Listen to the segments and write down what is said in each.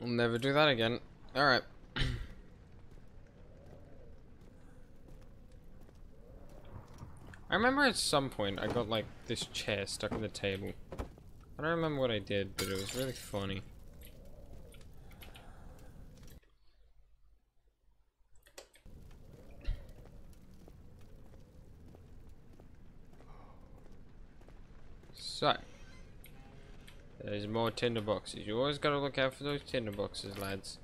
We'll never do that again. Alright. I remember at some point I got like this chair stuck in the table. I don't remember what I did, but it was really funny. So, there's more tinder boxes. You always gotta look out for those tinder boxes, lads.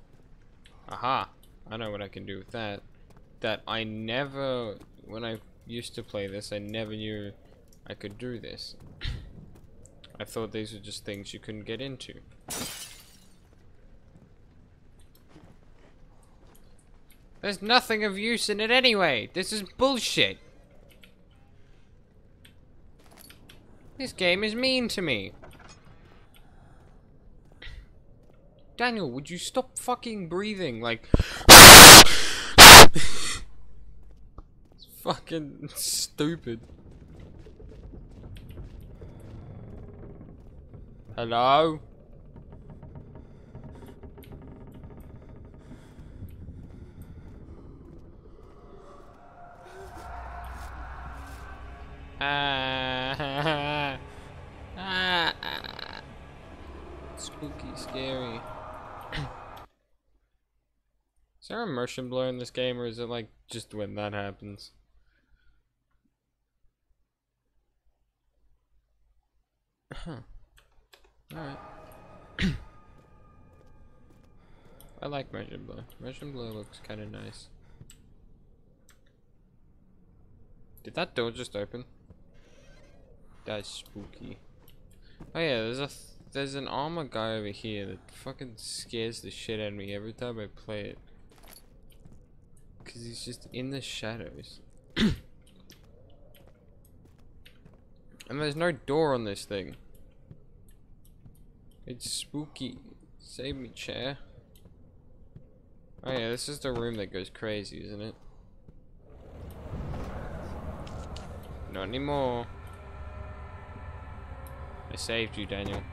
Aha! I know what I can do with that. That I never, when I used to play this, I never knew I could do this. I thought these were just things you couldn't get into. There's nothing of use in it anyway! This is bullshit! This game is mean to me. Daniel, would you stop fucking breathing? Like. it's fucking stupid. Hello? Ah, ah, ah. Spooky, scary. Is there immersion blur in this game, or is it like just when that happens? Huh. Alright. I like immersion blur. Immersion blur looks kind of nice. Did that door just open? That's spooky. Oh yeah, there's a th there's an armor guy over here that fucking scares the shit out of me every time I play it. Cause he's just in the shadows. and there's no door on this thing. It's spooky. Save me, chair. Oh yeah, this is the room that goes crazy, isn't it? Not anymore. I saved you, Daniel.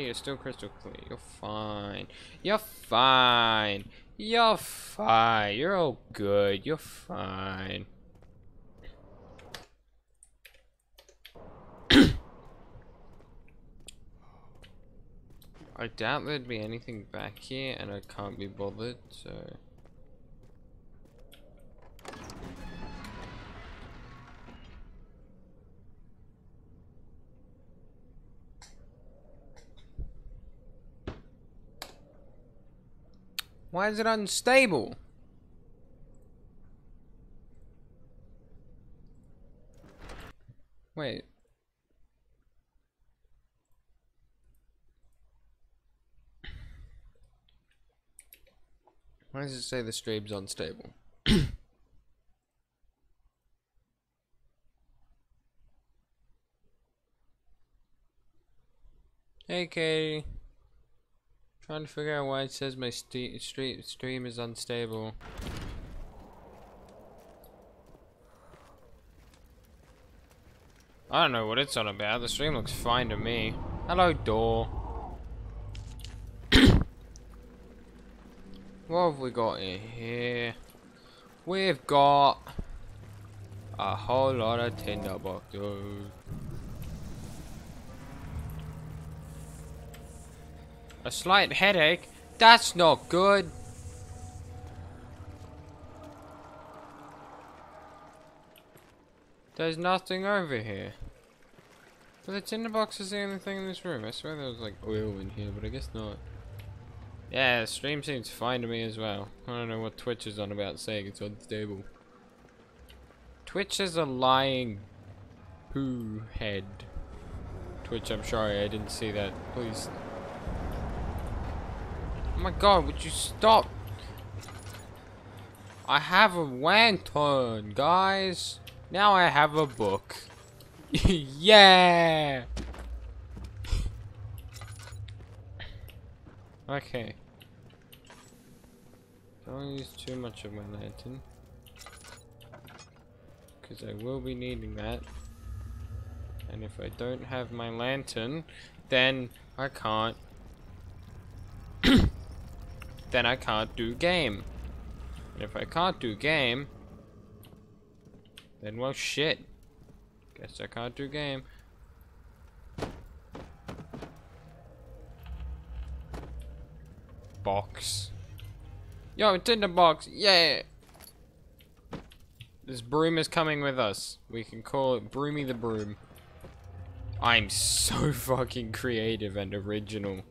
You're still crystal clear. You're fine. You're fine. You're fine. You're all good. You're fine. I doubt there'd be anything back here, and I can't be bothered, so... Why is it unstable? Wait. Why does it say the stream's unstable? hey, Katie. Trying to figure out why it says my stream stream is unstable. I don't know what it's on about. The stream looks fine to me. Hello, door. what have we got in here? We've got a whole lot of tinderboxes. A slight headache? That's not good. There's nothing over here. But the tinderbox is the only thing in this room. I swear there was like oil in here, but I guess not. Yeah, stream seems fine to me as well. I don't know what Twitch is on about saying it's unstable. Twitch is a lying poo head. Twitch, I'm sorry, I didn't see that. Please my god, would you stop? I have a lantern, guys. Now I have a book. yeah! okay. Don't use too much of my lantern. Because I will be needing that. And if I don't have my lantern, then I can't. then I can't do game. And if I can't do game, then well shit. Guess I can't do game. Box. Yo, it's in the box. Yeah. This broom is coming with us. We can call it Broomy the Broom. I'm so fucking creative and original.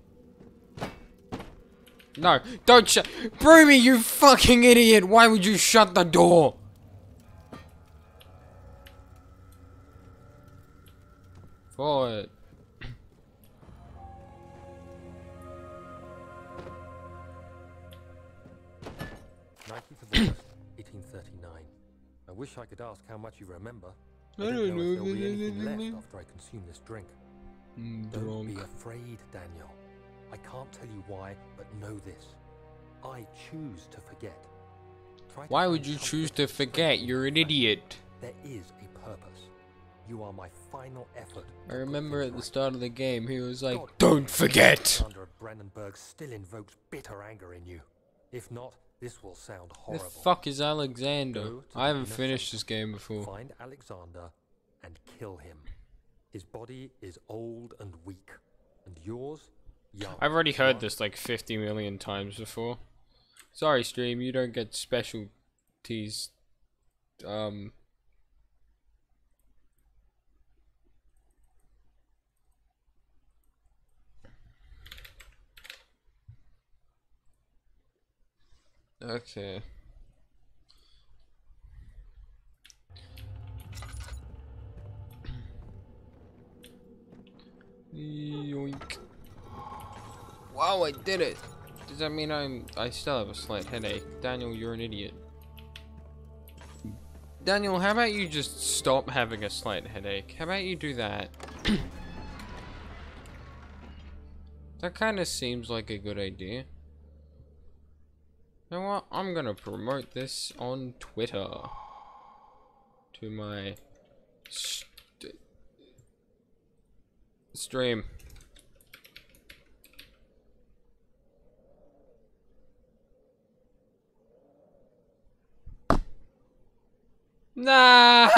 No, don't shut- Broomy, you fucking idiot! Why would you shut the door? Forward. 19th of August, 1839. I wish I could ask how much you remember. I, I don't don't know, if there'll be anything left after I consume this drink. Mm, Don't be afraid, Daniel. I can't tell you why, but know this. I choose to forget. Try Why find would you choose to forget? You're an idiot. There is a purpose. You are my final effort. I remember at the start of the game, he was like, God, Don't forget! Alexander of Brennenburg still invokes bitter anger in you. If not, this will sound The horrible. fuck is Alexander? I haven't finished this game before. Find Alexander and kill him. His body is old and weak, and yours I've already heard this like 50 million times before. Sorry, stream, you don't get specialties. Um. Okay. Yoink. Wow, I did it! Does that mean I'm- I still have a slight headache? Daniel, you're an idiot. Daniel, how about you just stop having a slight headache? How about you do that? that kind of seems like a good idea. You know what? I'm gonna promote this on Twitter. To my st stream. No!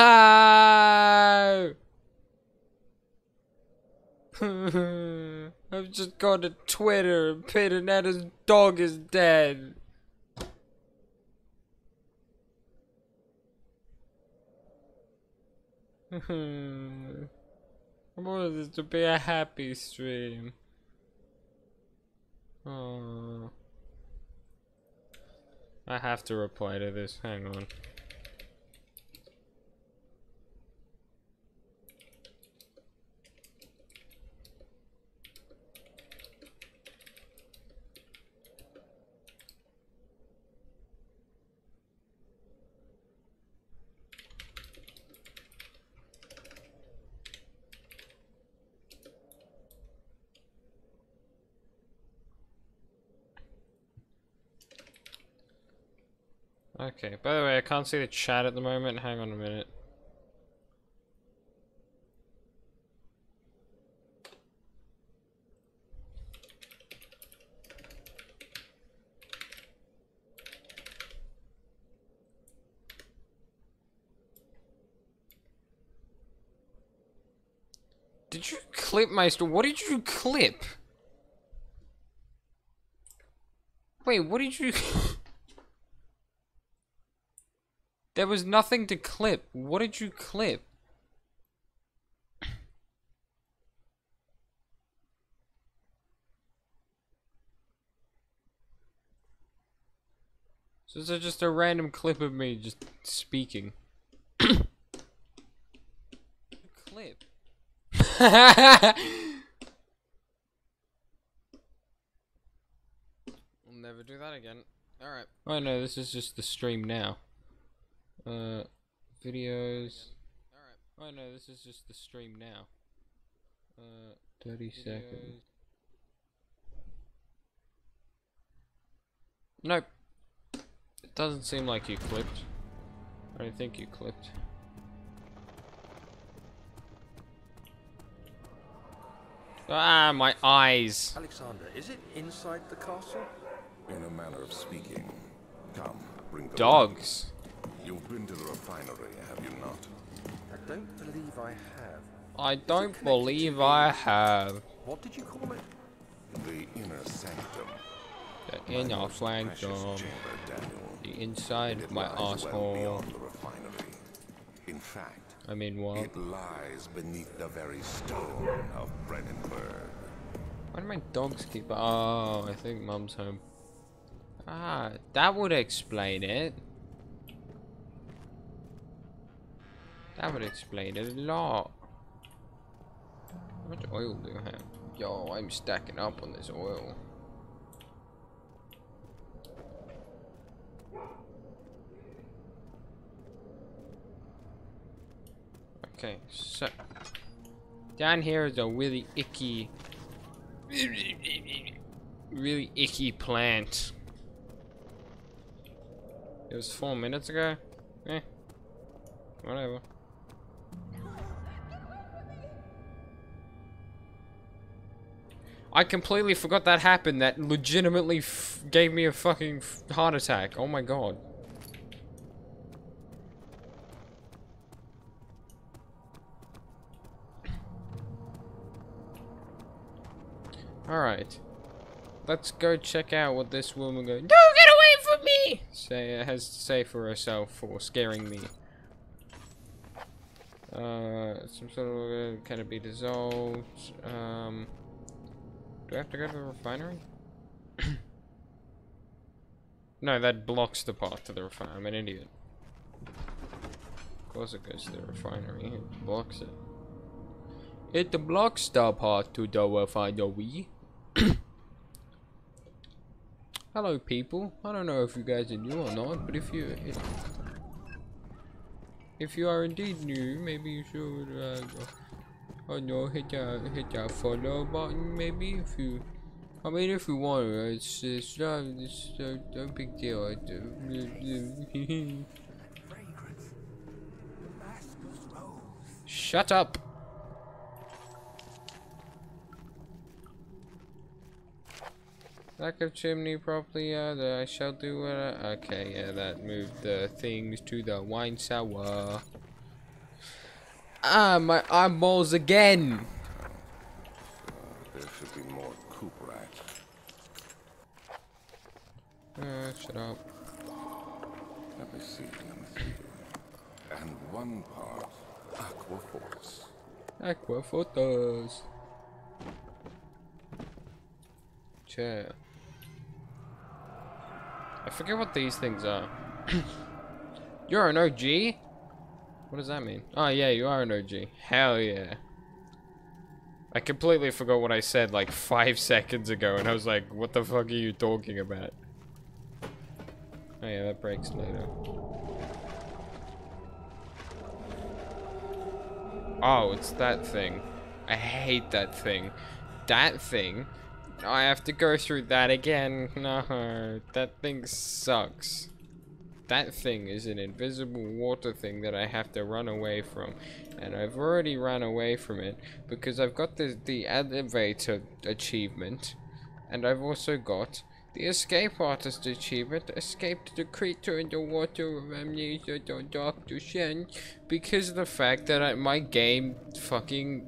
I've just gone to Twitter and Pitanatta's dog is dead. Hmm. I wanted this to be a happy stream. Oh. I have to reply to this. Hang on. Okay, by the way, I can't see the chat at the moment. Hang on a minute. Did you clip st- What did you clip? Wait, what did you... There was nothing to clip. What did you clip? So this is just a random clip of me just speaking? clip. We'll never do that again. Alright. Oh no, this is just the stream now. Uh, videos. Alright. Oh no, this is just the stream now. Uh, 30 seconds. Nope. It doesn't seem like you clipped. I don't think you clipped. Ah, my eyes. Alexander, is it inside the castle? In a manner of speaking. Come, bring the Dogs. You've been to the refinery, have you not? I don't believe I have. I don't believe I have. What did you call it? The inner sanctum. The inner sanctum. The inside of my lies well asshole. the. In fact, I mean, what? it lies beneath the very stone of Brennenburg. Why do my dogs keep? Oh, I think Mum's home. Ah, that would explain it. That would explain a lot. How much oil do you have? Yo, I'm stacking up on this oil. Okay, so down here is a really icky, really icky plant. It was four minutes ago. Eh, whatever. I completely forgot that happened. That legitimately gave me a fucking heart attack. Oh my god. Alright. Let's go check out what this woman go. Don't get away from me! Say has to say for herself for scaring me. Uh, some sort of uh, can it be dissolved? Um, do I have to go to the refinery? no, that blocks the path to the refinery. I'm an idiot. Of course, it goes to the refinery. It blocks it. It blocks the path to the refinery. Hello, people. I don't know if you guys are new or not, but if you if, you are indeed new, maybe you should uh, I don't know hit that hit that follow button. Maybe if you, I mean, if you want to, it's it's not it's uh, no big deal. Uh, Shut up. Lack of chimney properly, that I shall do it. Okay, yeah, that moved the things to the wine cellar. Ah, my eyeballs again! There should be more coop racks. Uh, shut up. Let me see, let me see. And one part aquaforce. Aqua photos. Chair. I forget what these things are. You're an OG? What does that mean? Oh yeah, you are an OG. Hell yeah. I completely forgot what I said like five seconds ago and I was like, what the fuck are you talking about? Oh yeah, that breaks later. Oh, it's that thing. I hate that thing. That thing. I have to go through that again. No, that thing sucks. That thing is an invisible water thing that I have to run away from. And I've already run away from it because I've got the, the elevator achievement. And I've also got the escape artist achievement, escaped the creature in the water of amnesia, the Dr. Shen, because of the fact that I, my game fucking,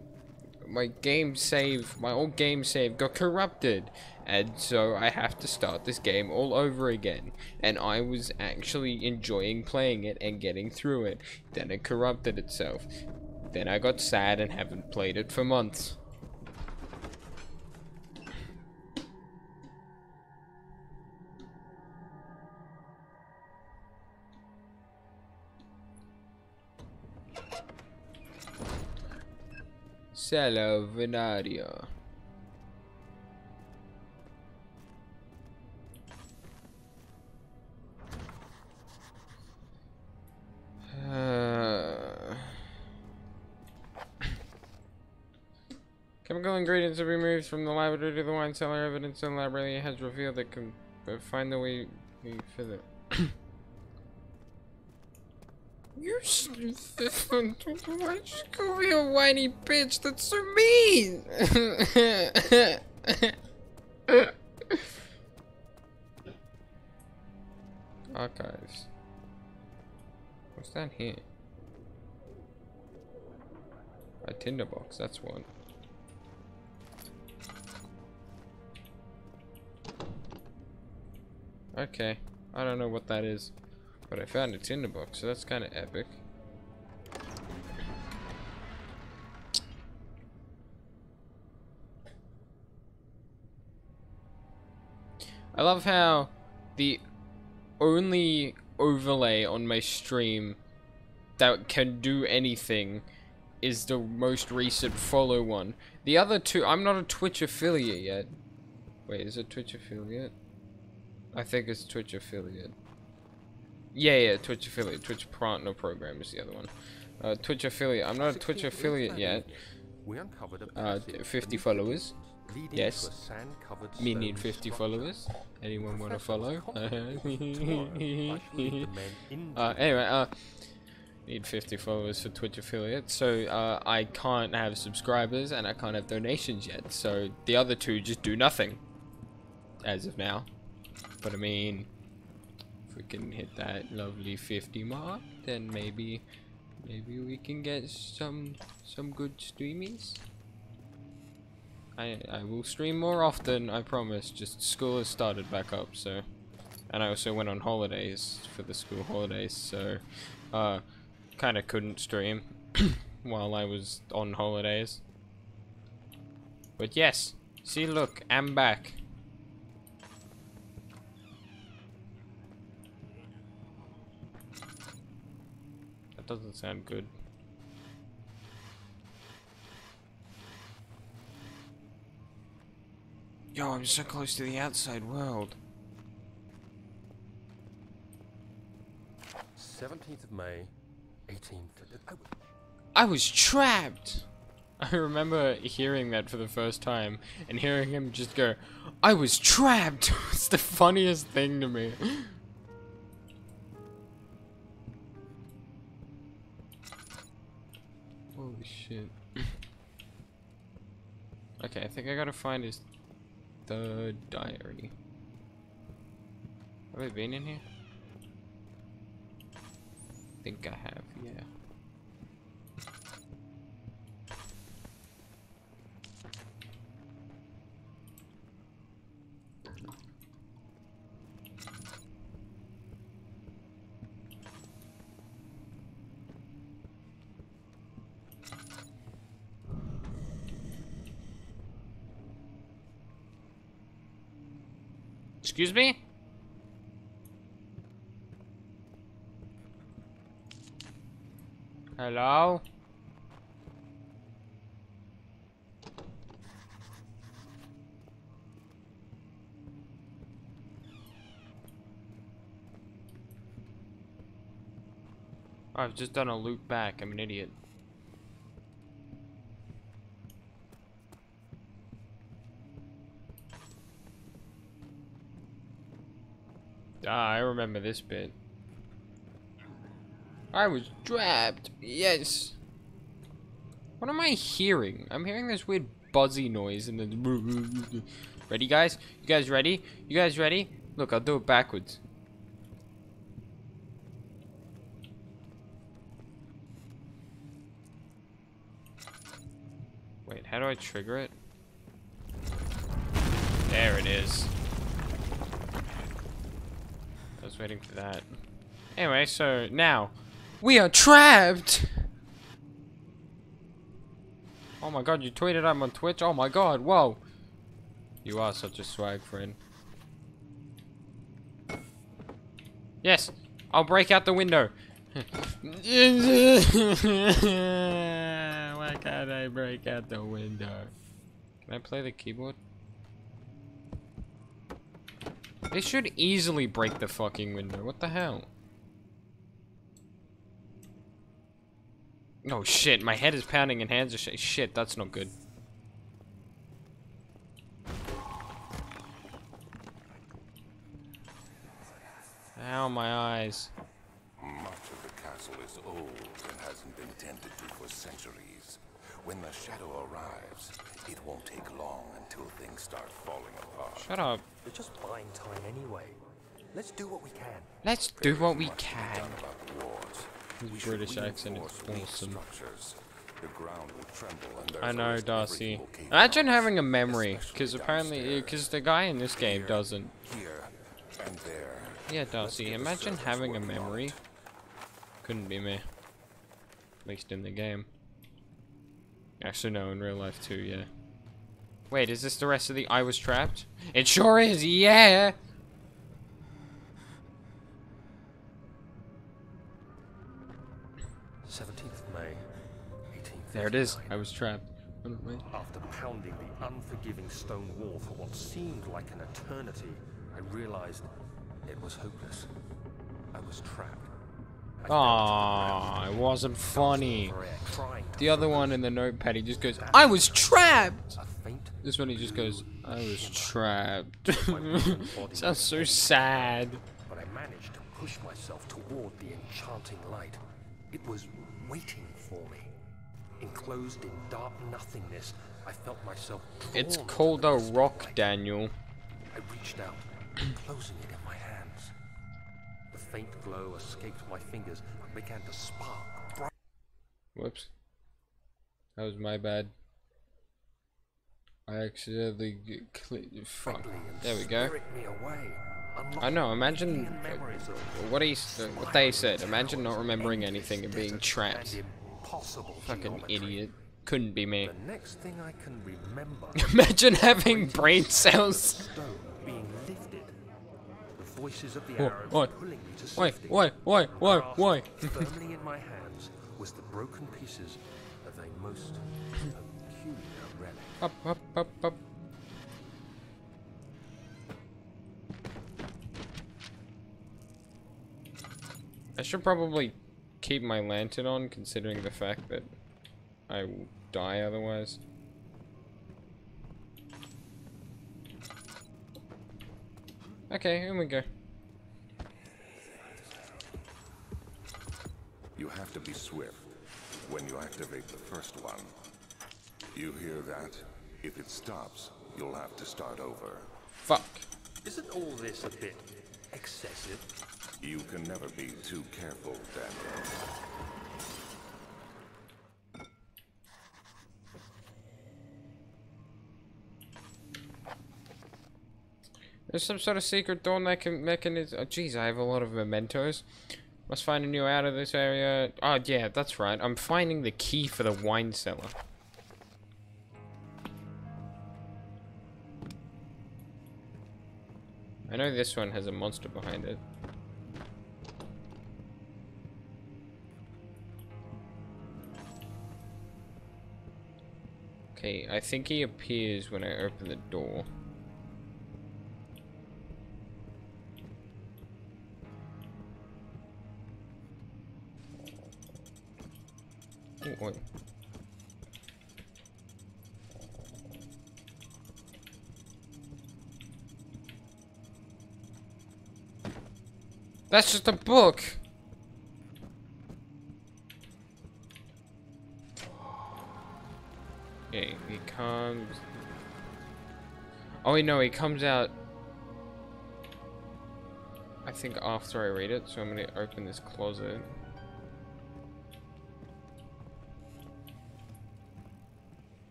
my game save, my old game save got corrupted. And so I have to start this game all over again. And I was actually enjoying playing it and getting through it. Then it corrupted itself. Then I got sad and haven't played it for months. Sala Venaria. Uh, Chemical ingredients are removed from the laboratory to the wine cellar. Evidence in the library has revealed that can find the way for the. You s- why'd you call me a whiny bitch? That's so mean! Archives. What's down here? A tinderbox, that's one. Okay, I don't know what that is, but I found a tinderbox, so that's kind of epic. I love how the only overlay on my stream that can do anything is the most recent follow one. The other two, I'm not a Twitch affiliate yet. Wait, is it Twitch affiliate? I think it's Twitch affiliate. Yeah, yeah, Twitch affiliate. Twitch partner program is the other one. Uh, Twitch affiliate. I'm not a Twitch affiliate yet. We uncovered a Uh, 50 followers. The mountains, leading Yes. to a sand-covered Me need 50 followers. Anyone want to follow? Tomorrow might lead the men into Uh, anyway, uh, need 50 followers for Twitch affiliate, so uh, I can't have subscribers and I can't have donations yet. So the other two just do nothing as of now. But I mean, if we can hit that lovely 50 mark, then maybe, maybe we can get some some good streamies. I I will stream more often, I promise. Just school has started back up, so. And I also went on holidays for the school holidays, so uh, kind of couldn't stream while I was on holidays. But yes, see, look, I'm back. That doesn't sound good. Yo, I'm so close to the outside world. 17th of May, 18th. Oh, I was trapped. I remember hearing that for the first time and hearing him just go, I was trapped. it's the funniest thing to me. Holy shit. okay, I think I gotta find his third diary. Have I been in here? I think I have, yeah. Excuse me? Hello? I've just done a loop back. I'm an idiot. Ah, I remember this bit. I was trapped. Yes. What am I hearing? I'm hearing this weird buzzy noise and then. Ready, guys? You guys ready? You guys ready? Look, I'll do it backwards. Wait, how do I trigger it? There it is. I was waiting for that. Anyway, so now we are trapped. Oh my god, you tweeted I'm on Twitch. Oh my god, whoa. You are such a swag friend. Yes, I'll break out the window. Why can't I break out the window? Can I play the keyboard? They should easily break the fucking window. What the hell? Oh shit, my head is pounding and hands are shaking. Shit, that's not good. Ow, my eyes. Much of the castle is old and hasn't been tended to for centuries. When the shadow arrives, it won't take long until things start falling apart. Shut up. We're just buying time anyway. Let's do what we can. Let's do what we Much to be can. done about the wars. His We British accent is awesome. The ground will tremble and I know, Darcy. everything will cave Imagine in, having a memory, because apparently, uh, because the guy in this game doesn't. Here and there. Yeah, Darcy, imagine having a memory. it. Couldn't be me. At least in the game. Actually, no, in real life too, yeah. Wait, is this the rest of the I was trapped? It sure is, yeah! Seventeenth of May, eighteen. There it is. I was trapped. After pounding the unforgiving stone wall for what seemed like an eternity, I realized it was hopeless. I was trapped. I fell to the Aww, it wasn't funny. for air, trying to The other one in the notepad, he just goes, I was trapped! This one, he just goes, I was trapped. My broken body Sounds so sad. but I managed to push myself toward the enchanting light. It was waiting for me. Enclosed in dark nothingness, I felt myself It's called a rock. Daniel. I reached out, closing it in my hands. The faint glow escaped my fingers and began to spark bright. Whoops. That was my bad. I accidentally g- cli- fuck. There we go. spirit me away, I know. Imagine of what he what they said. Imagine not remembering anything and being trapped. Fucking idiot. Couldn't be me. The next thing I can remember Imagine having brain cells. stone being lifted. The voices of the Oh, pulling me to Why? safety. Why? Why? Why? Grasped Why? firmly in my hands was the broken pieces of a most peculiar relic. Up, up, up, up. I should probably keep my lantern on, considering the fact that I will die otherwise. Okay, here we go. You have to be swift when you activate the first one. You hear that? If it stops, you'll have to start over. Fuck. Isn't all this a bit excessive? You can never be too careful, Daniel. There's some sort of secret door mecha mechanism. Oh, jeez, I have a lot of mementos. Must find a new out of this area. Oh, yeah, that's right. I'm finding the key for the wine cellar. I know this one has a monster behind it. Okay, I think he appears when I open the door. Wait. That's just a book. Okay, he comes. Oh wait, no, he comes out. I think after I read it, so I'm gonna open this closet.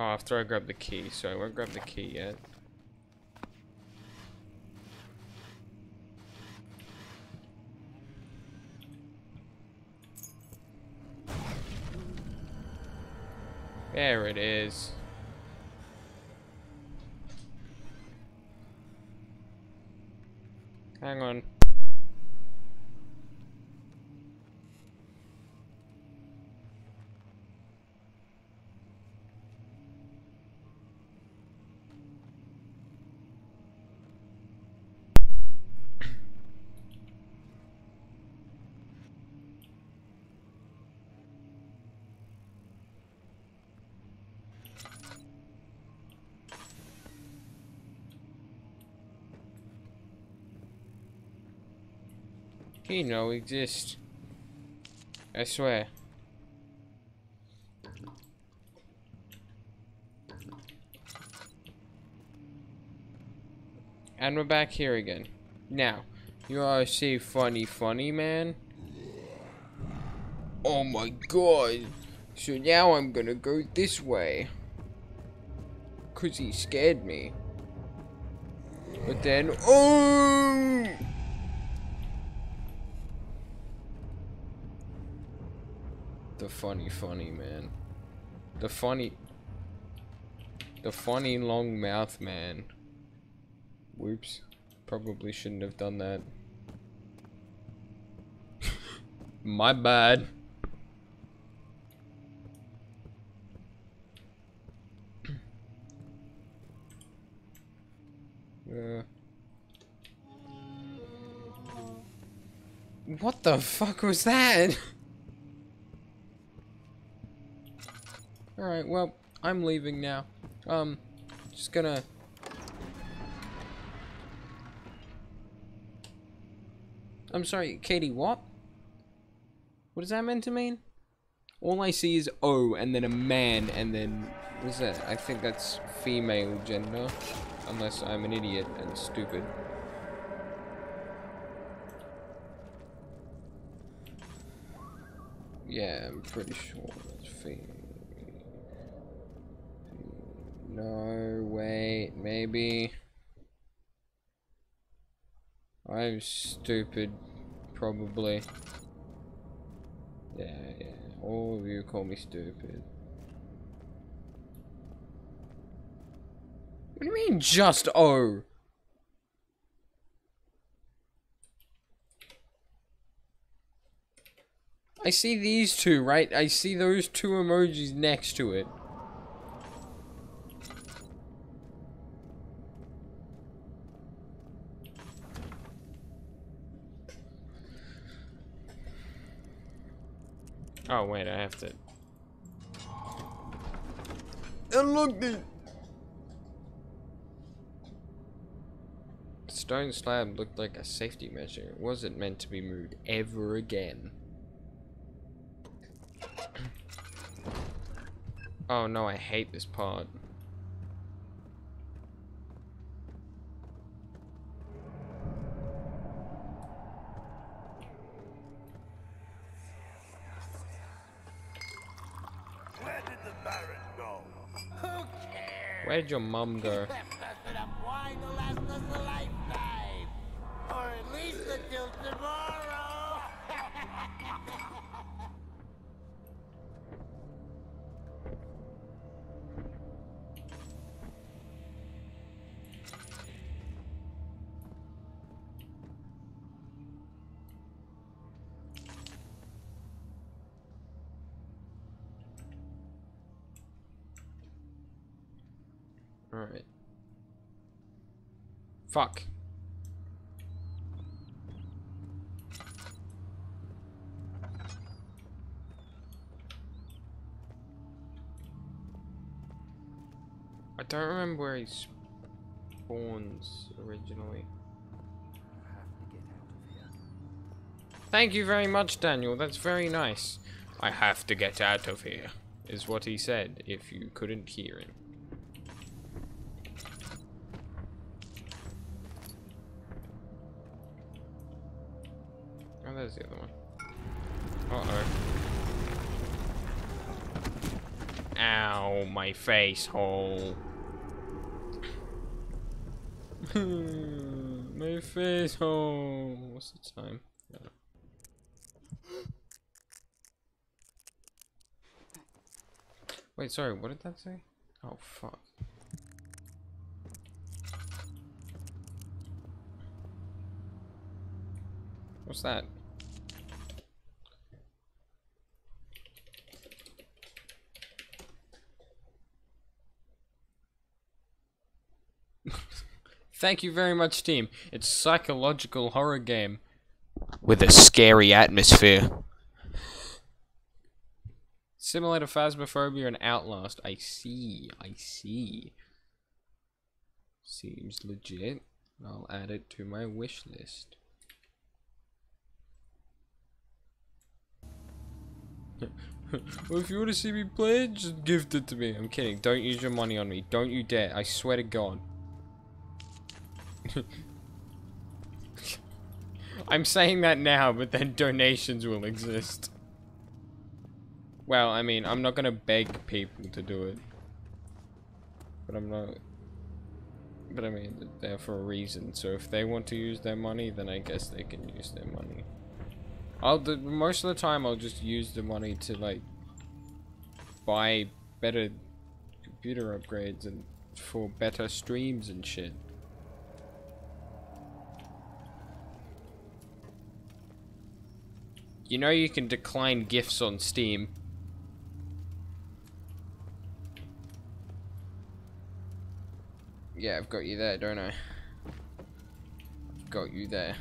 Oh, after I grab the key, so I won't grab the key yet. There it is. Hang on. He no exist. I swear. And we're back here again. Now, you are say funny funny man? Oh my god. So now I'm gonna go this way. Cause he scared me. But then, oh! The funny, funny man. The funny, the funny long mouth man. Whoops. Probably shouldn't have done that. My bad. Uh. What the fuck was that? Alright, well, I'm leaving now. Um, just gonna... I'm sorry, Katie, what? What is that meant to mean? All I see is O, and then a man, and then... What is that? I think that's female gender. Unless I'm an idiot and stupid. Yeah, I'm pretty sure that's female. No, wait, maybe. I'm stupid, probably. Yeah, yeah, all of you call me stupid. What do you mean, just O? I see these two, right? I see those two emojis next to it. Oh, wait, I have to... And look, it! stone slab looked like a safety measure. It wasn't meant to be moved ever again. oh no, I hate this part. Where did the Baron go? Who cares? Where'd your mum go? Fuck. I don't remember where he spawns originally. Thank you very much, Daniel. That's very nice. I have to get out of here, is what he said, if you couldn't hear him. There's the other one. Uh-oh. Ow, my face hole. my face hole. What's the time? Wait, sorry, what did that say? Oh, fuck. What's that? Thank you very much, team. It's psychological horror game. With a scary atmosphere. Similar to Phasmophobia and Outlast. I see, I see. Seems legit. I'll add it to my wish list. well, if you want to see me play, just gift it to me. I'm kidding. Don't use your money on me. Don't you dare. I swear to God. I'm saying that now, but then donations will exist. Well, I mean, I'm not gonna beg people to do it. But I'm not... But I mean, they're for a reason, so if they want to use their money, then I guess they can use their money. I'll do, most of the time I'll just use the money to like buy better computer upgrades and for better streams and shit. You know you can decline gifts on Steam. Yeah, I've got you there, don't I? I've got you there.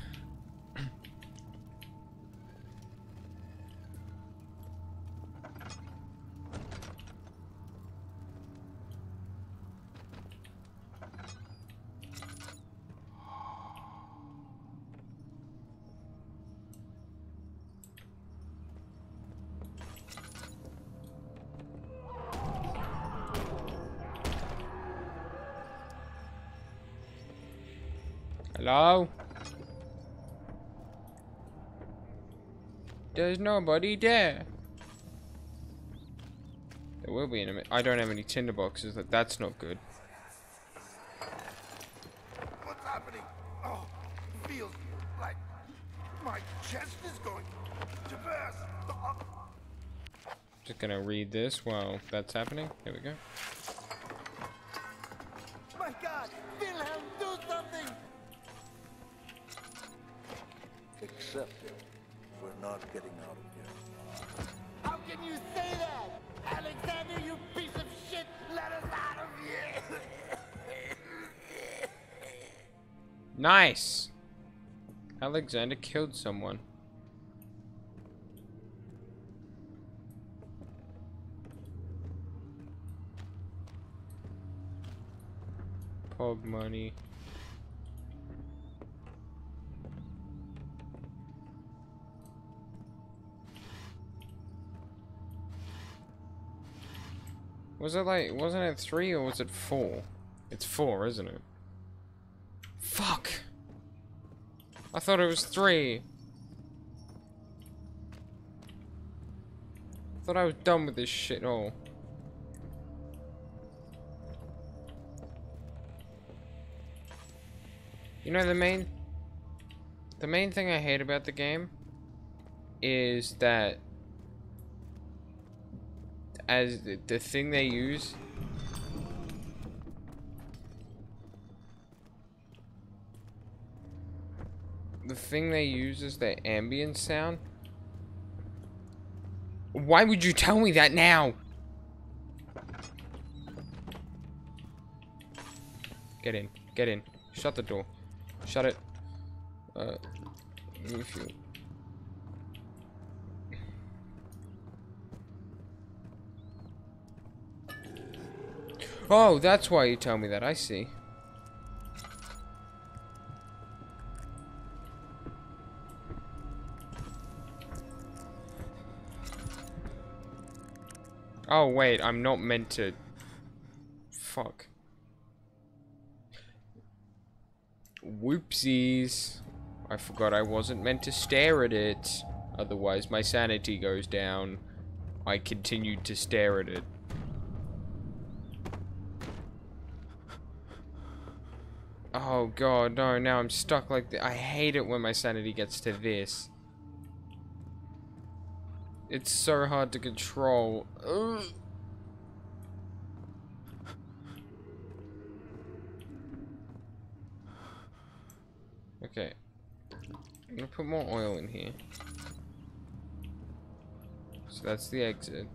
There's nobody there. There will be in a minute. I don't have any tinder boxes. That That's not good. What's happening? Oh, feels like my chest is going to burst. Just gonna read this while that's happening. Here we go. Alexander killed someone. Pog money. Was it like, wasn't it three or was it four? It's four, isn't it? Fuck! I thought it was three. Thought I was done with this shit all. You know the main the main thing I hate about the game is that as the thing they use thing they use is the ambient sound. Why would you tell me that now? Get in. Get in. Shut the door. Shut it. Uh, you. Oh, that's why you tell me that. I see. Oh, wait, I'm not meant to... Fuck. Whoopsies. I forgot I wasn't meant to stare at it. Otherwise, my sanity goes down. I continued to stare at it. Oh god, no, now I'm stuck like I hate it when my sanity gets to this. It's so hard to control. Okay. I'm gonna put more oil in here. So that's the exit.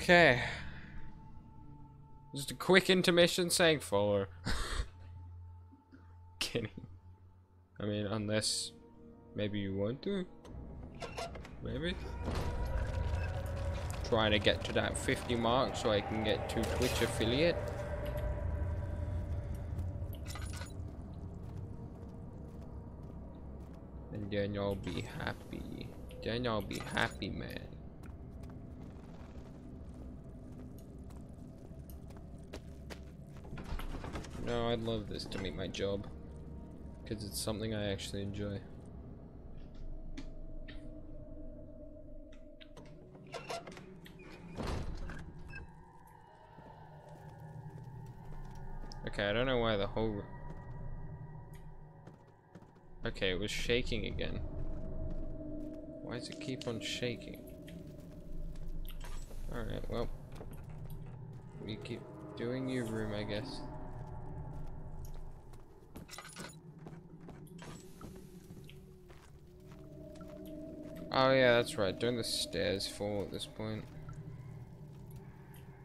Okay. Just a quick intermission saying follow. Kidding. I mean, unless maybe you want to. Maybe. Trying to get to that 50 mark so I can get to Twitch affiliate. And then y'all be happy. Then y'all be happy, man. No, I'd love this to make my job. Because it's something I actually enjoy. Okay, I don't know why the whole... Okay, it was shaking again. Why does it keep on shaking? Alright, well. We keep doing your room, I guess. Oh yeah, that's right. Don't the stairs fall at this point?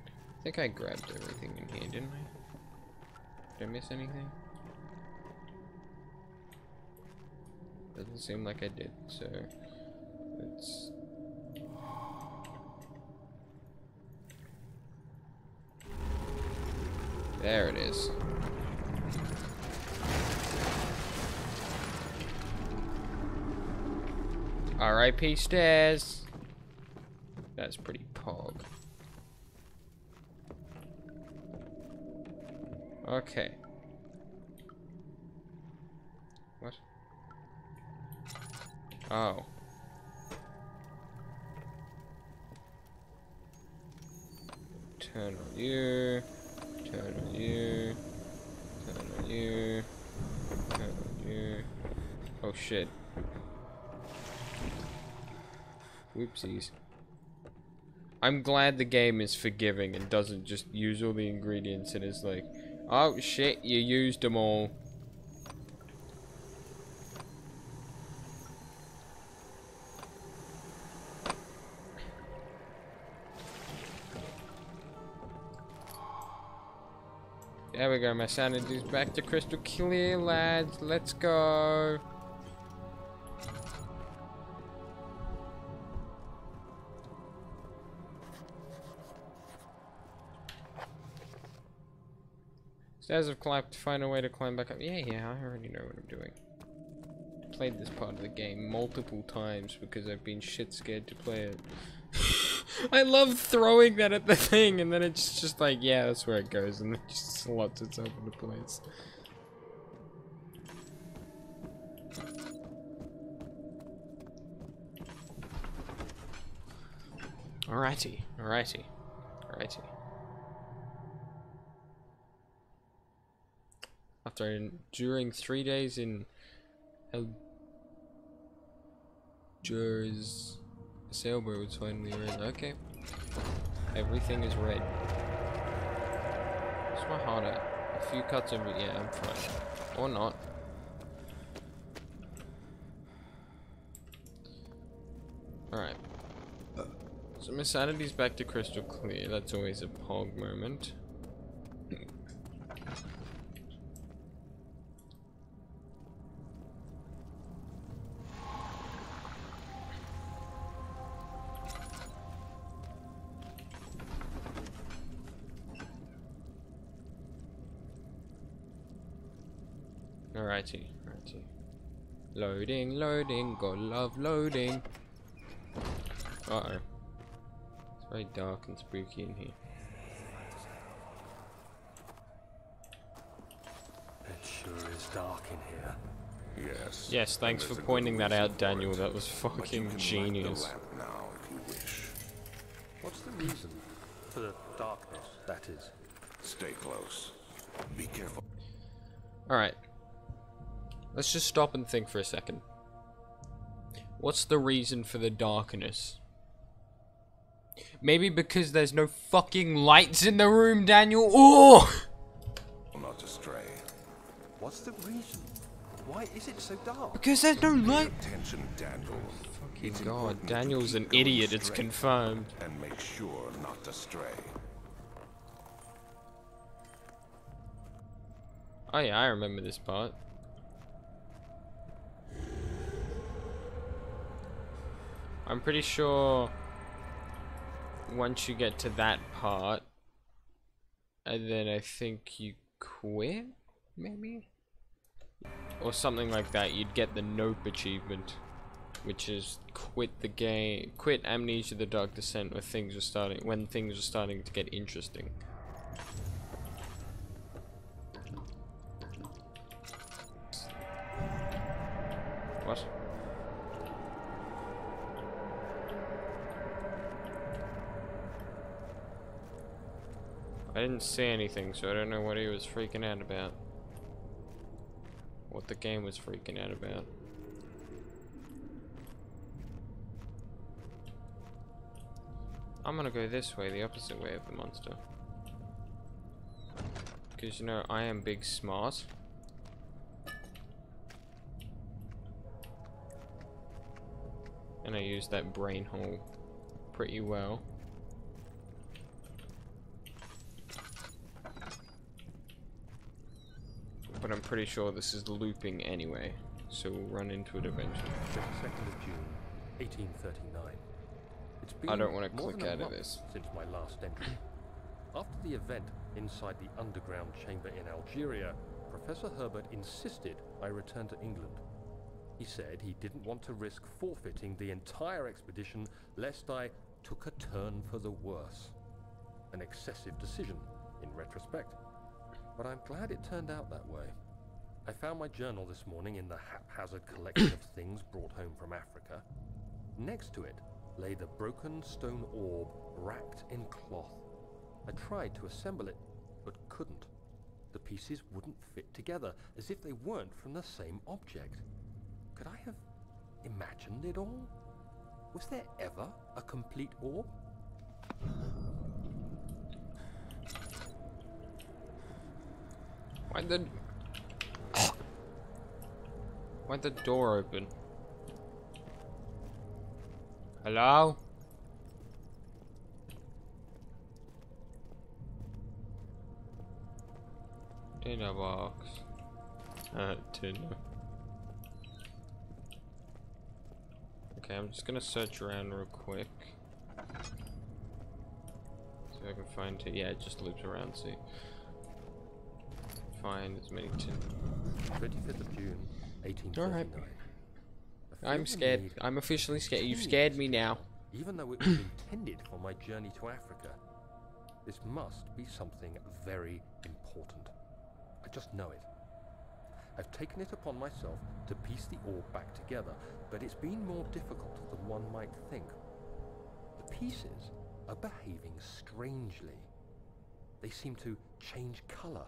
I think I grabbed everything in here, didn't I? Did I miss anything? Doesn't seem like I did, so let's There it is. R.I.P. stairs. That's pretty pog. Okay. What? Oh. Turn on you. Turn on you. Turn on you. Turn on you. Oh shit. Whoopsies. I'm glad the game is forgiving and doesn't just use all the ingredients and is like, oh shit, you used them all. There we go, my sanity's back to crystal clear, lads. Let's go. Stairs have to find a way to climb back up. Yeah, yeah, I already know what I'm doing. Played this part of the game multiple times because I've been shit scared to play it. I love throwing that at the thing and then it's just like, yeah, that's where it goes and it just slots itself into place. Alrighty, alrighty, alrighty. Enduring three days in the sailboat was finally red. Okay. Everything is red. What's my heart at? A few cuts every. Yeah, I'm fine. Or not. Alright. So my sanity's back to crystal clear. That's always a pog moment. Loading, loading, God love loading. Uh oh. It's very dark and spooky in here. It sure is dark in here. Yes. Yes, thanks for pointing that out, Daniel. it. That was fucking can light the genius. now if you wish. What's the reason for the darkness, that is? Stay close. Be careful. Alright. Let's just stop and think for a second. What's the reason for the darkness? Maybe because there's no fucking lights in the room, Daniel? Oh! I'm Not astray. What's the reason? Why is it so dark? Because there's no light. Attention, Daniel. It's God, Daniel's an idiot. It's confirmed. And make sure not to stray. Oh yeah, I remember this part. I'm pretty sure once you get to that part, and then I think you quit, maybe? Or something like that, you'd get the Nope achievement, which is quit the game, quit Amnesia the Dark Descent when things are starting, when things are starting to get interesting. What? I didn't see anything, so I don't know what he was freaking out about. What the game was freaking out about. I'm gonna go this way, the opposite way of the monster. Because, you know, I am big smart. And I use that brain hole pretty well. But I'm pretty sure this is looping anyway, so we'll run into it eventually. 22nd of June, 1839. It's been I don't wanna more click than a out of month this. since my last entry. After the event inside the underground chamber in Algeria, Professor Herbert insisted I return to England. He said he didn't want to risk forfeiting the entire expedition lest I took a turn for the worse. An excessive decision, in retrospect. But I'm glad it turned out that way. I found my journal this morning in the haphazard collection of things brought home from Africa. Next to it lay the broken stone orb wrapped in cloth. I tried to assemble it, but couldn't. The pieces wouldn't fit together, as if they weren't from the same object. Could I have imagined it all? Was there ever a complete orb? Why'd the... Why'd the door open? Hello? Tinder box. Uh, dinner. Okay, I'm just gonna search around real quick. See if I can find it. Yeah, it just loops around, see. Find as many tin. 25th of June, 1839. Alright. I'm scared. I'm officially scared. You've scared me now. Even though it was intended for my journey to Africa, this must be something very important. I just know it. I've taken it upon myself to piece the orb back together, but it's been more difficult than one might think. The pieces are behaving strangely. They seem to change color,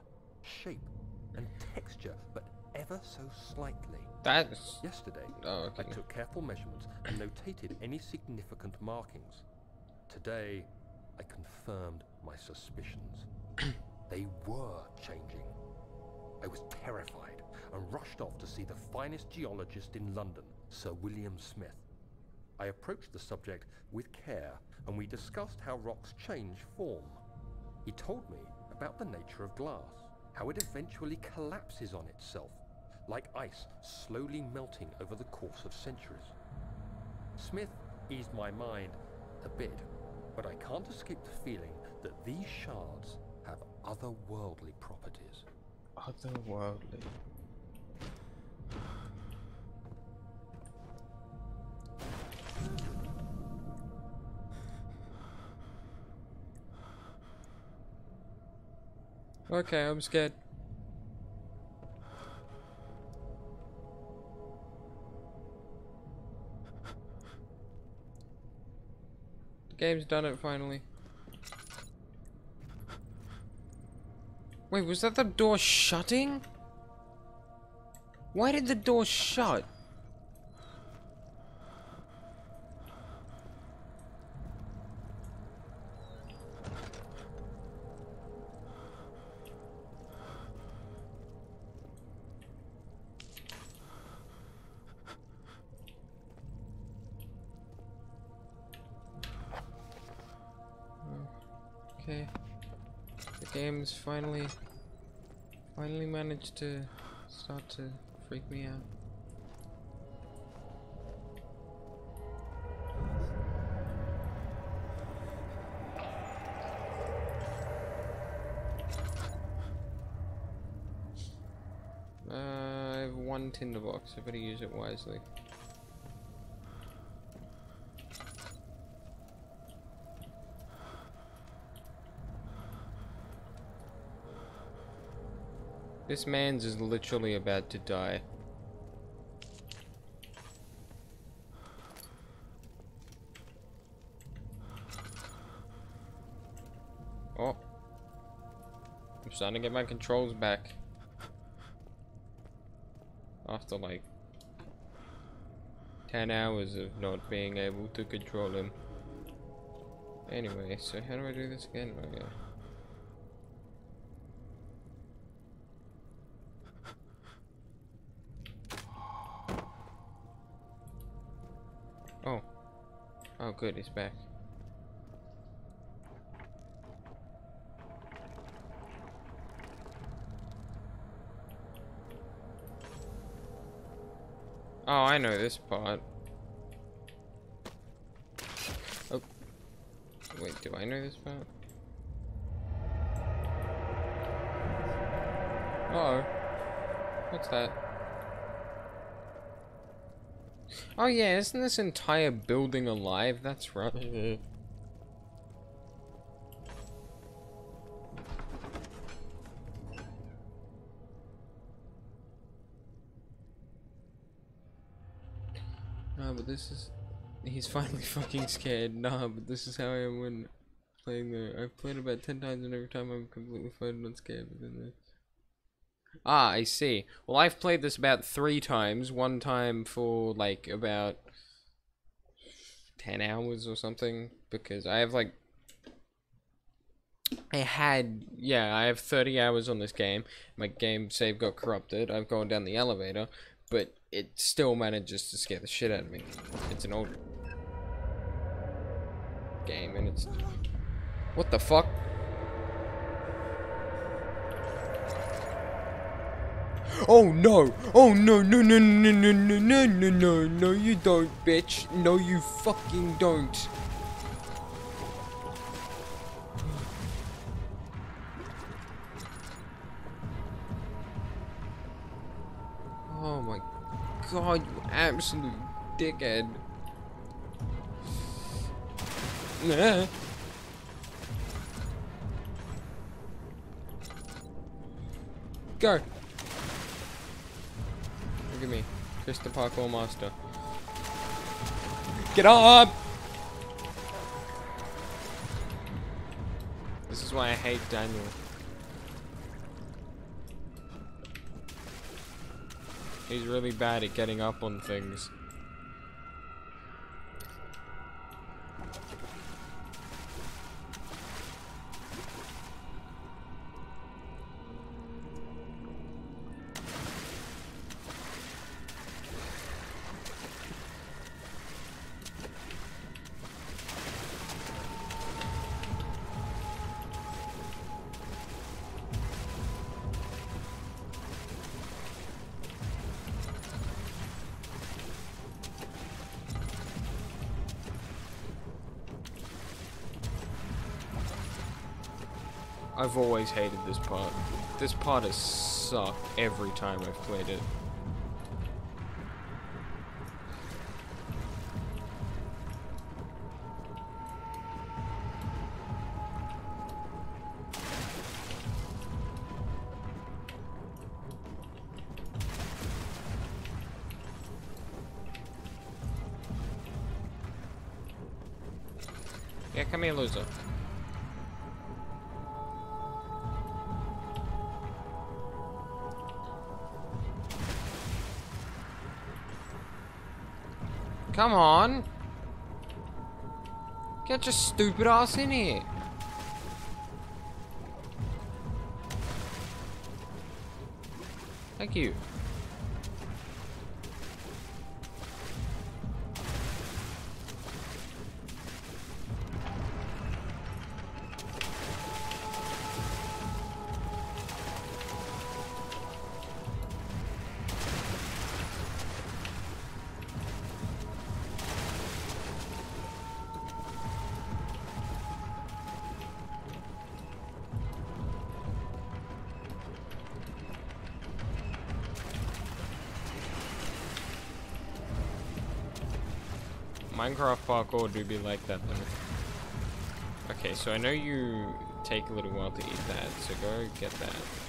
shape, and texture, but ever so slightly. That's. Yesterday, Oh, I took careful measurements and notated any significant markings. Today, I confirmed my suspicions. they were changing. I was terrified and rushed off to see the finest geologist in London, Sir William Smith. I approached the subject with care and we discussed how rocks change form. He told me about the nature of glass, how it eventually collapses on itself, like ice slowly melting over the course of centuries. Smith eased my mind a bit, but I can't escape the feeling that these shards have otherworldly properties. Otherworldly. Okay, I'm scared. The game's done it finally. Wait, was that the door shutting? Why did the door shut? Finally finally managed to start to freak me out. Uh, I have one tinderbox. I better use it wisely. This man's is literally about to die. Oh. I'm starting to get my controls back. After like 10 hours of not being able to control him. Anyway, so how do I do this again? Oh good, he's back. Oh, I know this part. Oh. Wait, do I know this part? Uh oh. What's that? Oh yeah, isn't this entire building alive? That's right. No, but this is... He's finally fucking scared. Nah, but this is how I am when playing the... I've played about 10 times and every time I'm completely fine not scared, then this... Ah, I see. Well, I've played this about three times. One time for, like, about 10 hours or something. Because I have, like... I had... Yeah, I have 30 hours on this game. My game save got corrupted. I've gone down the elevator. But it still manages to scare the shit out of me. It's an old game and it's what the fuck? Oh no! Oh no no no no no no no no no no you don't bitch! No you fucking don't! Oh my god, you absolute dickhead. Nah. Go. Look at me. Chris the parkour master. Get up! This is why I hate Daniel. He's really bad at getting up on things. I've always hated this part. This part has sucked every time I've played it. Yeah, come here, loser. Come on. Get your stupid ass in here. Thank you. Parkour do be like that. Okay, so I know you take a little while to eat that, so go get that.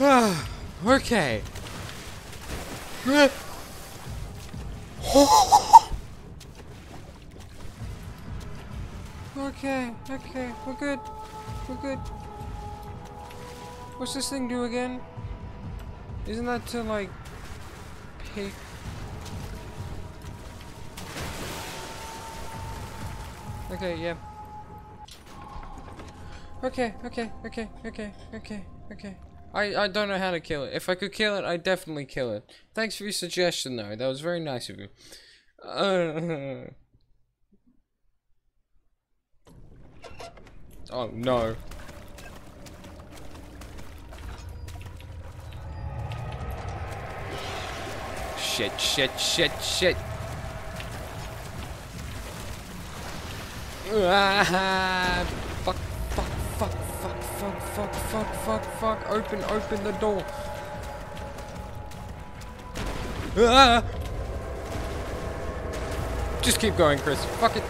Ah, okay. okay, okay, we're good. We're good. What's this thing do again? Isn't that to like pick Okay, yeah. Okay, okay, okay, okay, okay, okay. I, I don't know how to kill it. If I could kill it, I'd definitely kill it. Thanks for your suggestion, though. That was very nice of you. Uh, oh, no. Shit, shit, shit, shit. Ah, fuck, fuck, fuck, fuck, fuck. Open, open the door. Ah! Just keep going, Chris. Fuck it.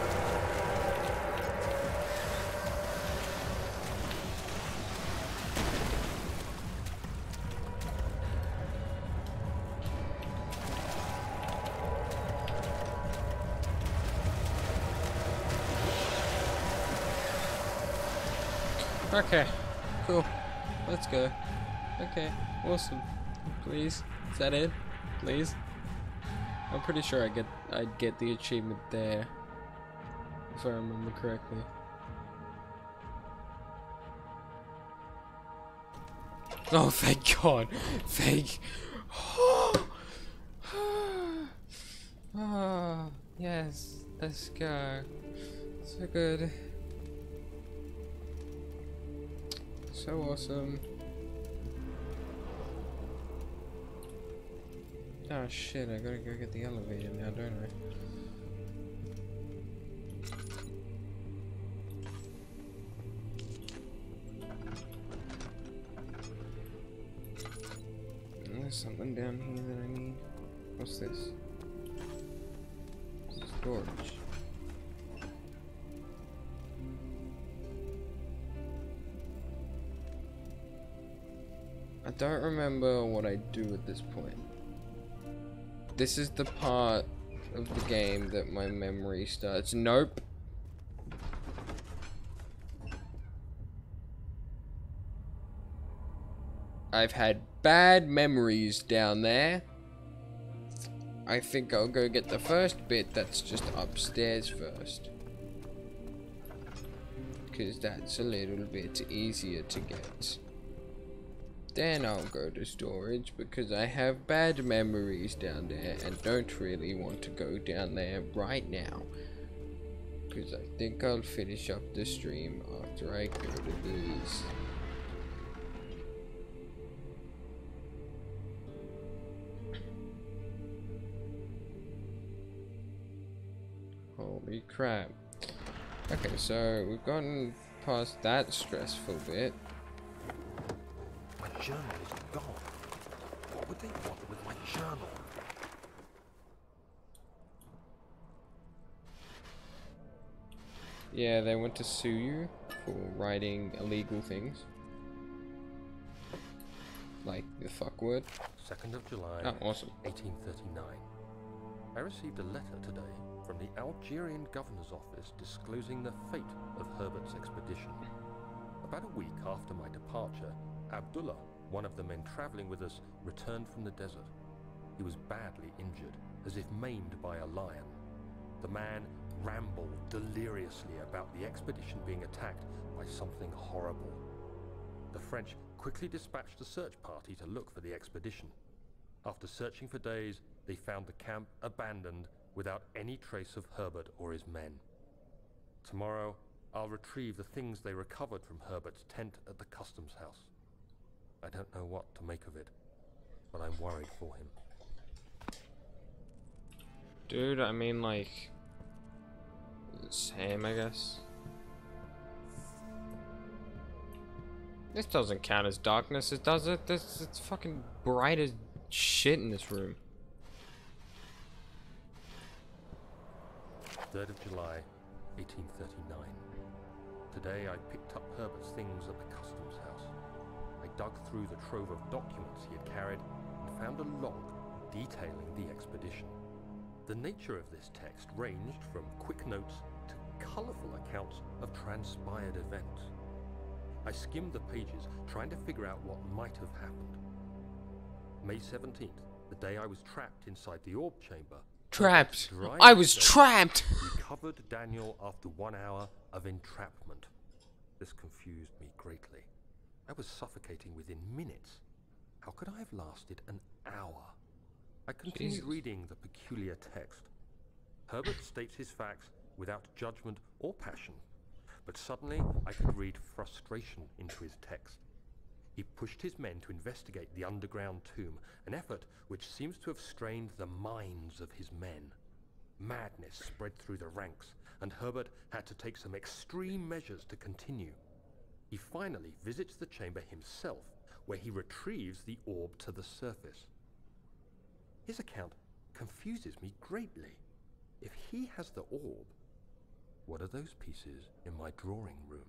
Okay, cool. Let's go. Okay, awesome. Please, is that it? Please. I'm pretty sure I get I'd get the achievement there, if I remember correctly. Oh, thank God! Thank. oh, yes. Let's go. So good. So awesome. Oh shit, I gotta go get the elevator now, don't I? There's something down here that I need. What's this? Don't remember what I do at this point. This is the part of the game that my memory starts. Nope. I've had bad memories down there. I think I'll go get the first bit that's just upstairs first. Because that's a little bit easier to get. Then I'll go to storage because I have bad memories down there and don't really want to go down there right now. Because I think I'll finish up the stream after I go to these. Holy crap. Okay, so we've gotten past that stressful bit. Journal is gone. What would they want with my journal? Yeah, they want to sue you for writing illegal things. Like the fuck word. 2nd of July, Oh, awesome. 1839. I received a letter today from the Algerian governor's office disclosing the fate of Herbert's expedition. About a week after my departure, Abdullah, one of the men traveling with us, returned from the desert. He was badly injured, as if maimed by a lion. The man rambled deliriously about the expedition being attacked by something horrible. The French quickly dispatched a search party to look for the expedition. After searching for days, they found the camp abandoned without any trace of Herbert or his men. Tomorrow, I'll retrieve the things they recovered from Herbert's tent at the customs house. I don't know what to make of it, but I'm worried for him. Dude, I mean, like, same, I guess. This doesn't count as darkness, it does it? This it's fucking bright as shit in this room. 3rd of July, 1839. Today I picked up Herbert's things at the customs dug through the trove of documents he had carried and found a log detailing the expedition. The nature of this text ranged from quick notes to colourful accounts of transpired events. I skimmed the pages, trying to figure out what might have happened. May 17th, the day I was trapped inside the orb chamber. Trapped! I was trapped! Recovered Daniel after one hour of entrapment. This confused me greatly. I was suffocating within minutes. How could I have lasted an hour? I continued Jesus. reading the peculiar text. Herbert states his facts without judgment or passion, but suddenly I could read frustration into his text. He pushed his men to investigate the underground tomb, an effort which seems to have strained the minds of his men. Madness spread through the ranks, and Herbert had to take some extreme measures to continue. He finally visits the chamber himself, where he retrieves the orb to the surface. His account confuses me greatly. If he has the orb, what are those pieces in my drawing room?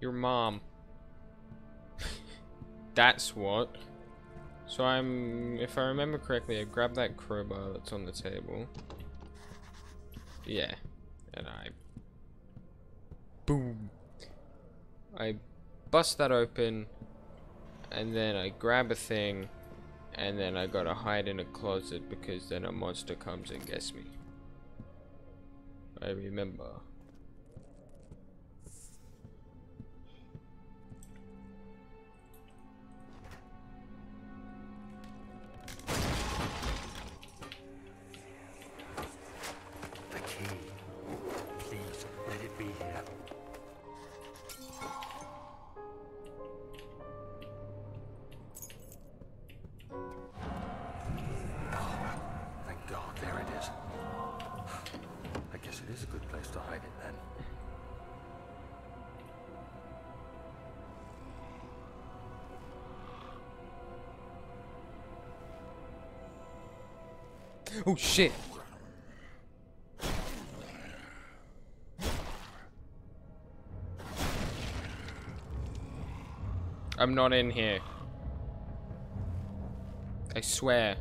Your mom. That's what. So I'm, if I remember correctly, I grabbed that crowbar that's on the table. Yeah, and I, boom. I bust that open, and then I grab a thing, and then I gotta hide in a closet because then a monster comes and gets me. I remember. Shit! I'm not in here. I swear.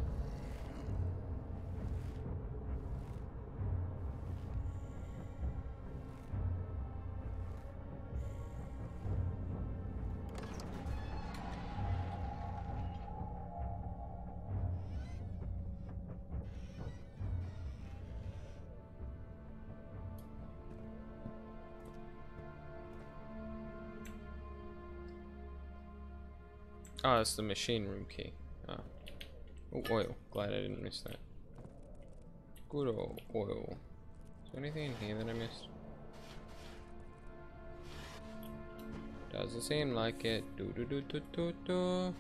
That's the machine room key. Oh. oh, oil. Glad I didn't miss that. Good old oil. Is there anything in here that I missed? Doesn't seem like it. Do do do do do do.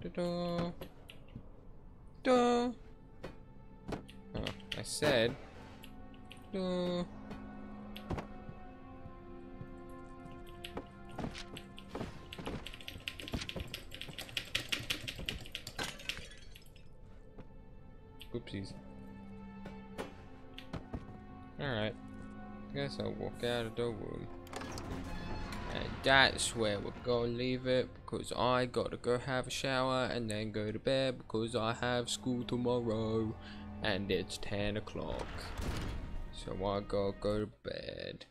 Do do. Do. Oh, I said. Do. Guess I'll walk out of the room. And that's where we're gonna leave it because I gotta go have a shower and then go to bed because I have school tomorrow and it's 10 o'clock. So I gotta go to bed.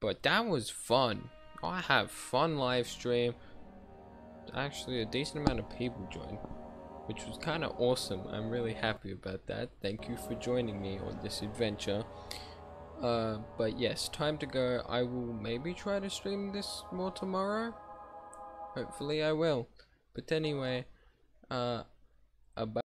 But that was fun. I have fun live stream. Actually, a decent amount of people joined. which was kind of awesome. I'm really happy about that. Thank you for joining me on this adventure. Uh, but yes, time to go. I will maybe try to stream this more tomorrow. Hopefully I will. But anyway, uh, about